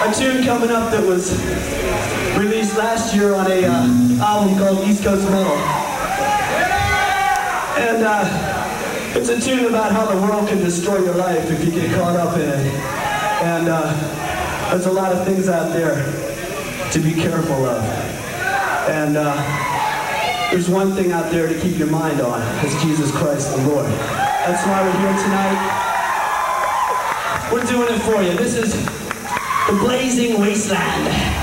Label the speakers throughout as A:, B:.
A: a tune coming up that was released last year on a uh, album called East Coast Metal. And uh, it's a tune about how the world can destroy your life if you get caught up in it. And uh, there's a lot of things out there to be careful of. And uh, there's one thing out there to keep your mind on. It's Jesus Christ the Lord. That's why we're here tonight. We're doing it for you. This is the Blazing Wasteland.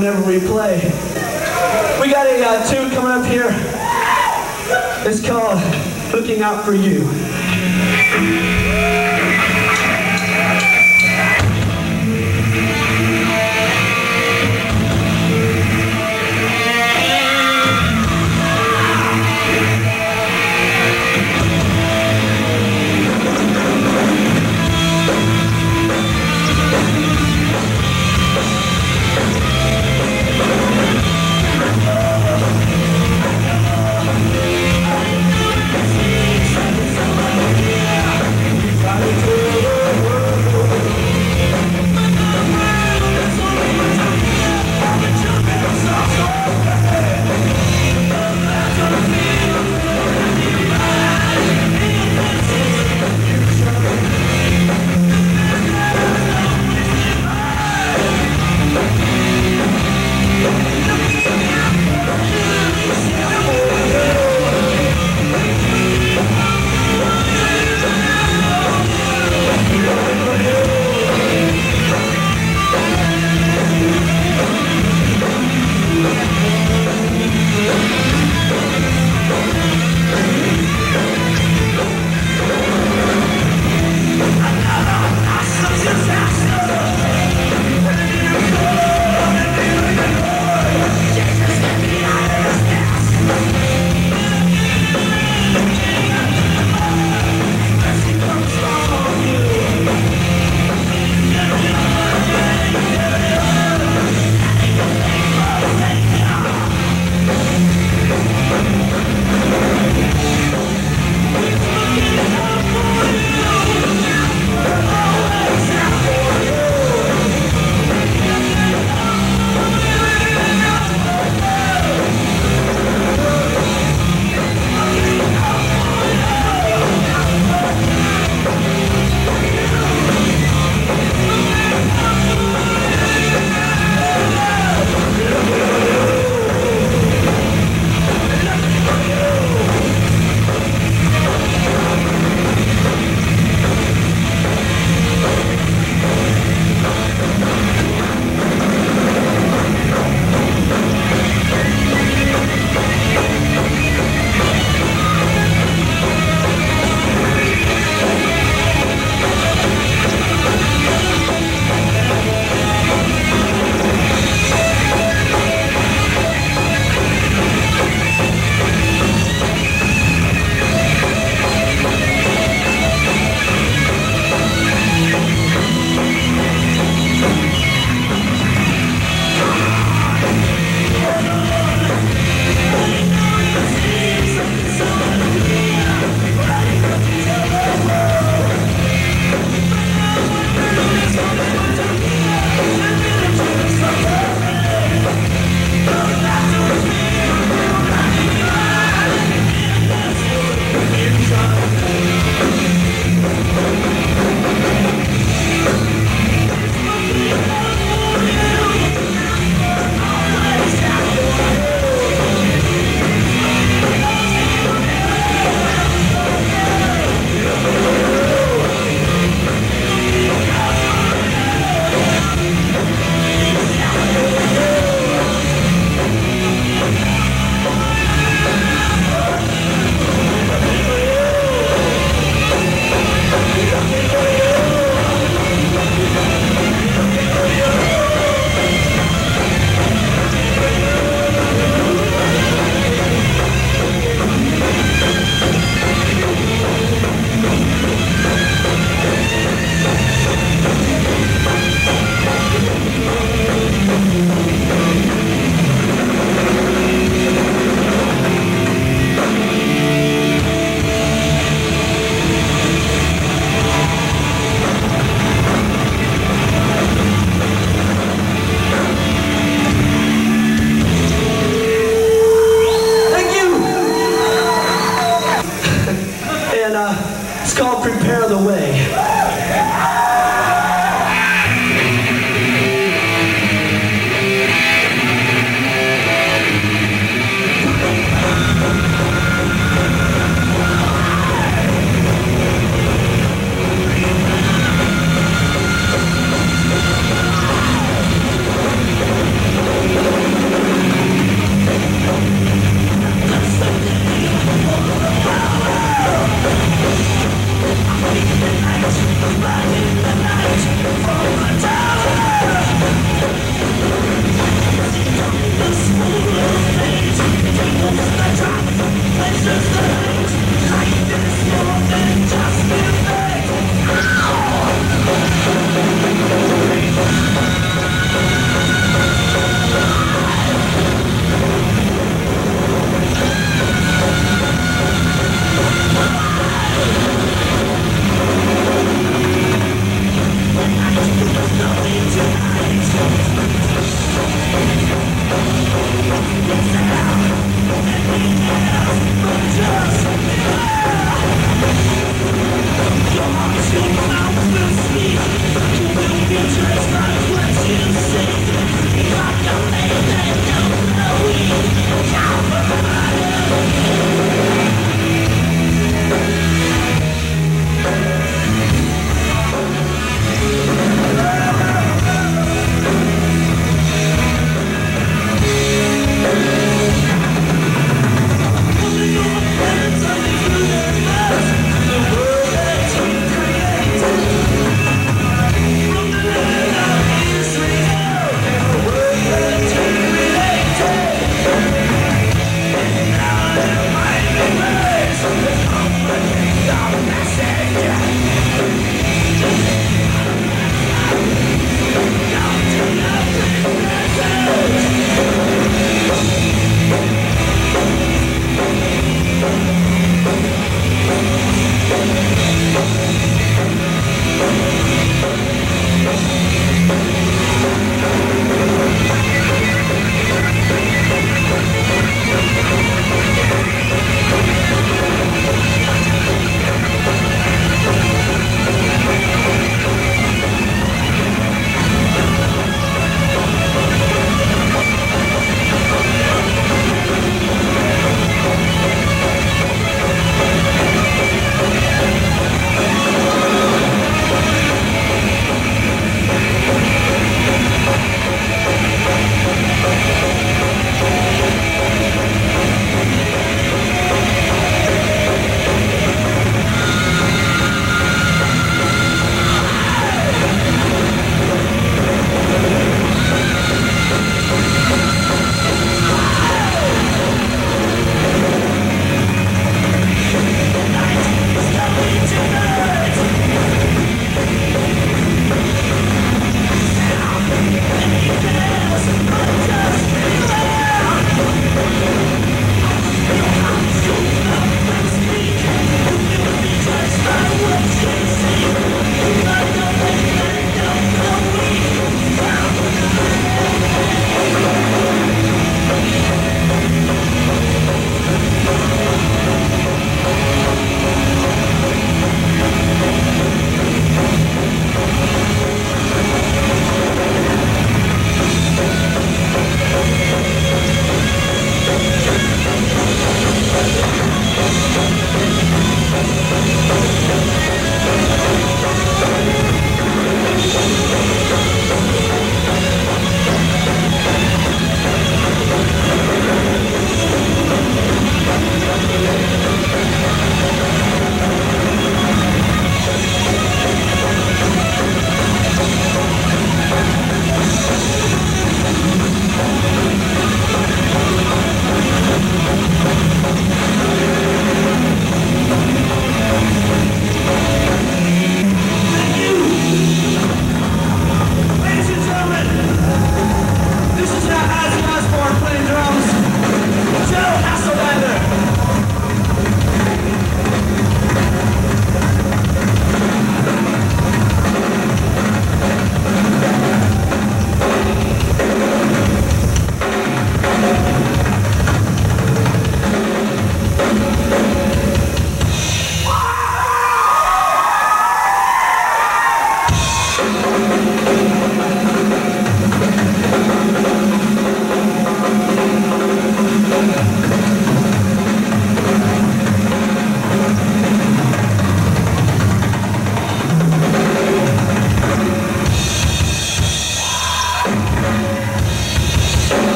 A: Whenever we play. We got a uh, tune coming up here. It's called Looking Out for You.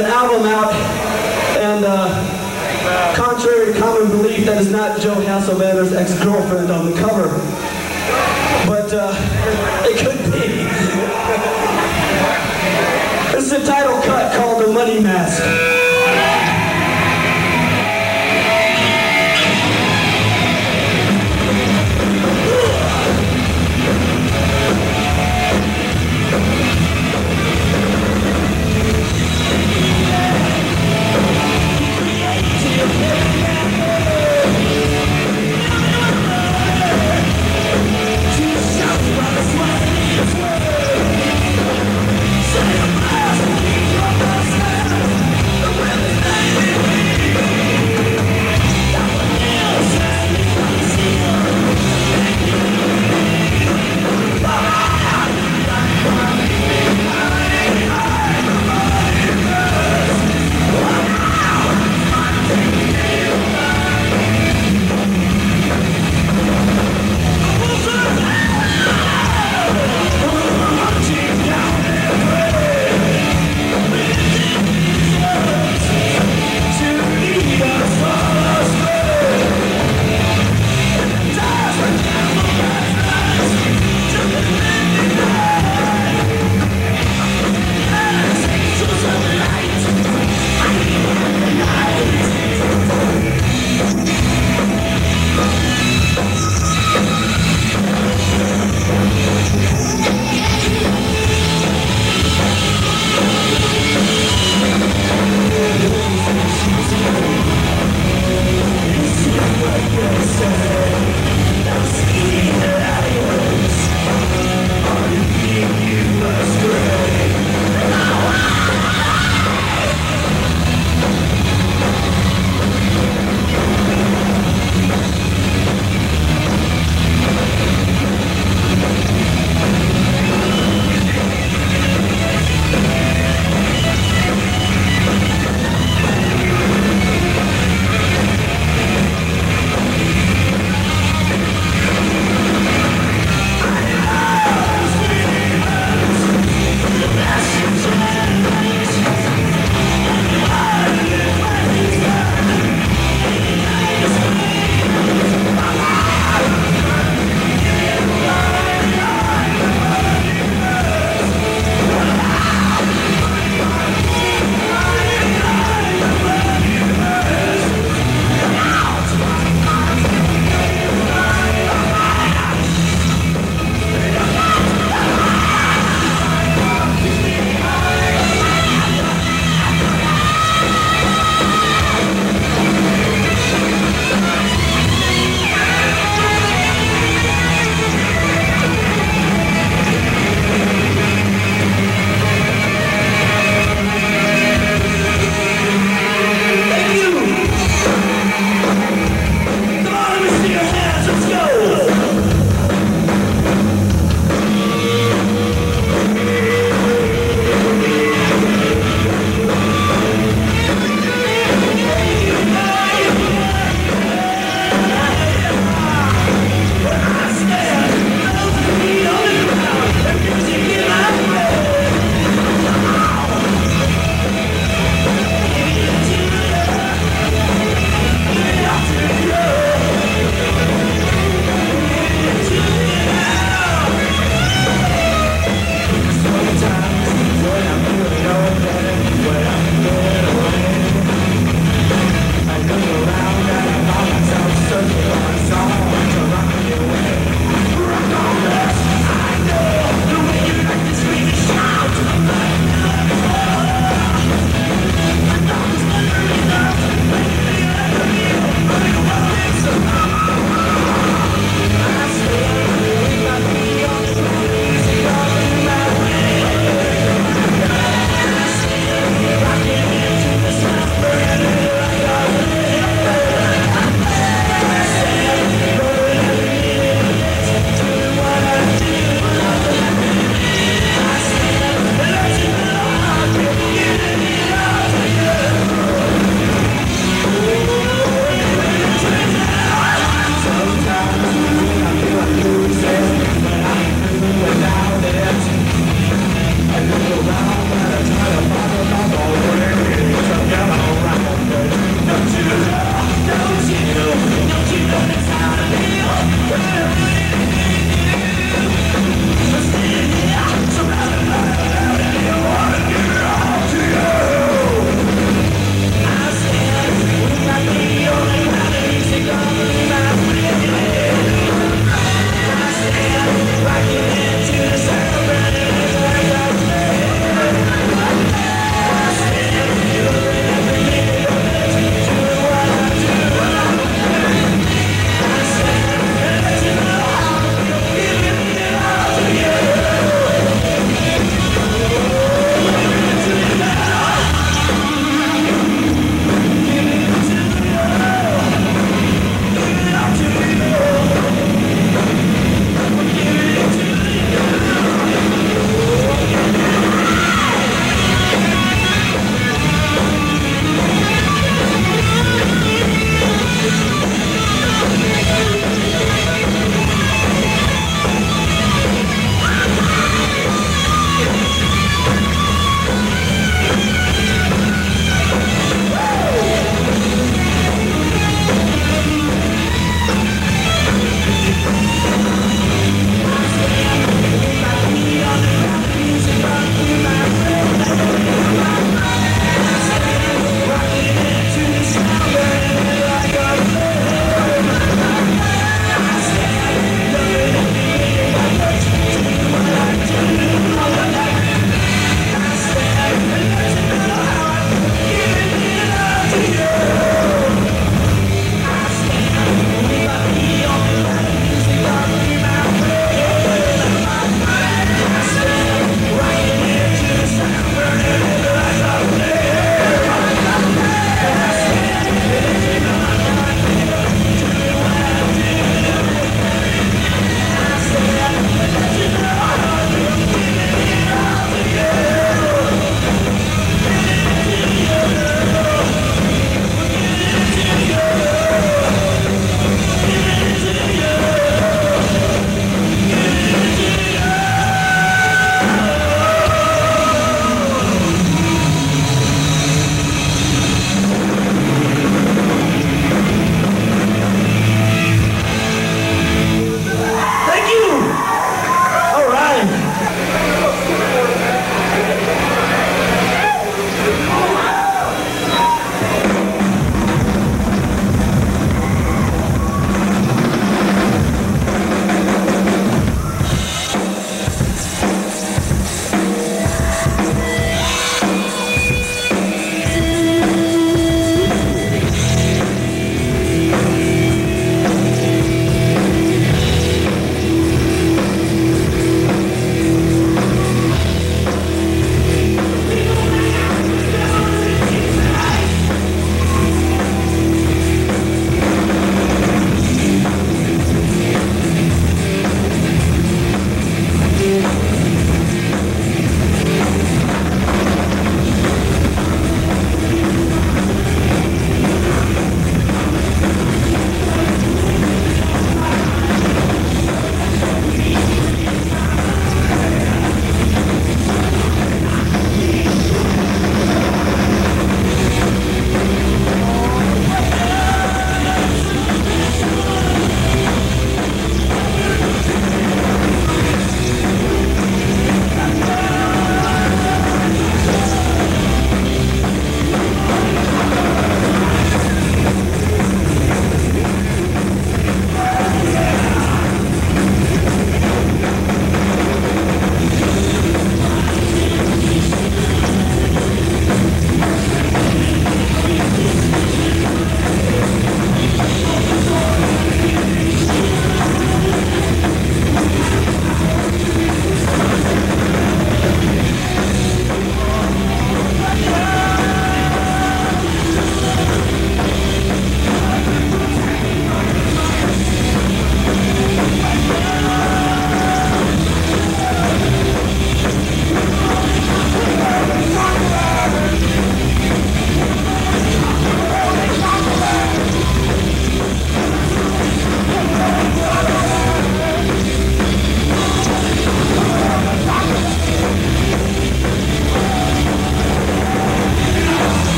A: an album out, and uh, contrary to common belief, that is not Joe Hasselvander's ex-girlfriend on the cover, but uh, it could be. this is a title cut called The Money Mask. Yeah.